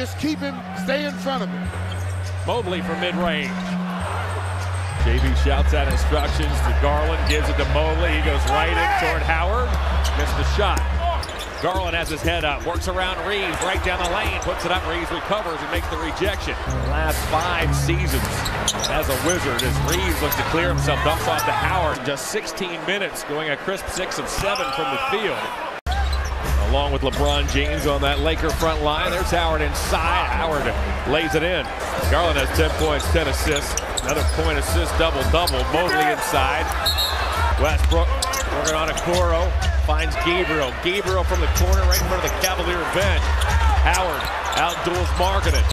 just keep him, stay in front of him. Mobley from mid-range. JB shouts out instructions to Garland, gives it to Mobley. He goes right in toward Howard. Missed the shot. Garland has his head up, works around Reaves, right down the lane, puts it up. Reaves recovers and makes the rejection. Last five seasons as a Wizard, as Reaves looks to clear himself, dumps off to Howard. Just 16 minutes, going a crisp six of seven from the field. Along with LeBron James on that Laker front line. There's Howard inside. Howard lays it in. Garland has 10 points, 10 assists. Another point assist, double double. Mobley inside. Westbrook working on a Coro. Finds Gabriel. Gabriel from the corner right in front of the Cavalier bench. Howard outduels Markkanen.